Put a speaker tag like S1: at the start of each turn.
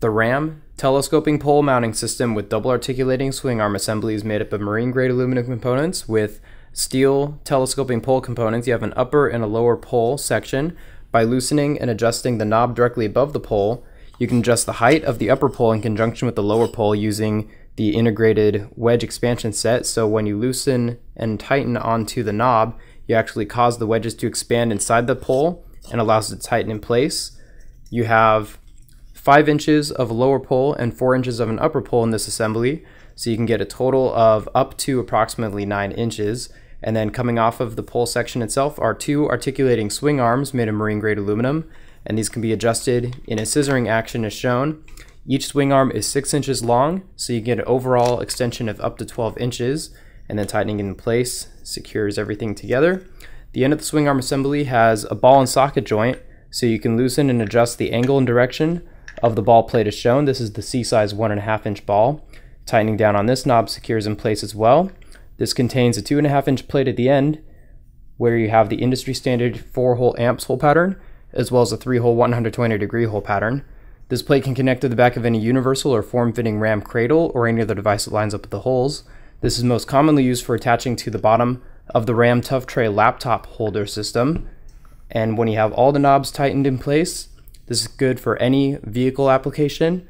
S1: The RAM telescoping pole mounting system with double articulating swing arm assembly is made up of marine grade aluminum components with steel telescoping pole components. You have an upper and a lower pole section. By loosening and adjusting the knob directly above the pole, you can adjust the height of the upper pole in conjunction with the lower pole using the integrated wedge expansion set. So when you loosen and tighten onto the knob, you actually cause the wedges to expand inside the pole and allows it to tighten in place. You have 5 inches of a lower pole and 4 inches of an upper pole in this assembly. So you can get a total of up to approximately 9 inches. And then coming off of the pole section itself are two articulating swing arms made of marine grade aluminum. And these can be adjusted in a scissoring action as shown. Each swing arm is 6 inches long, so you get an overall extension of up to 12 inches. And then tightening in place secures everything together. The end of the swing arm assembly has a ball and socket joint, so you can loosen and adjust the angle and direction of the ball plate as shown. This is the C-size one and a half inch ball. Tightening down on this knob secures in place as well. This contains a two and a half inch plate at the end where you have the industry standard four hole amps hole pattern as well as a three hole 120 degree hole pattern. This plate can connect to the back of any universal or form-fitting RAM cradle or any other device that lines up with the holes. This is most commonly used for attaching to the bottom of the RAM Tough Tray laptop holder system. And when you have all the knobs tightened in place, this is good for any vehicle application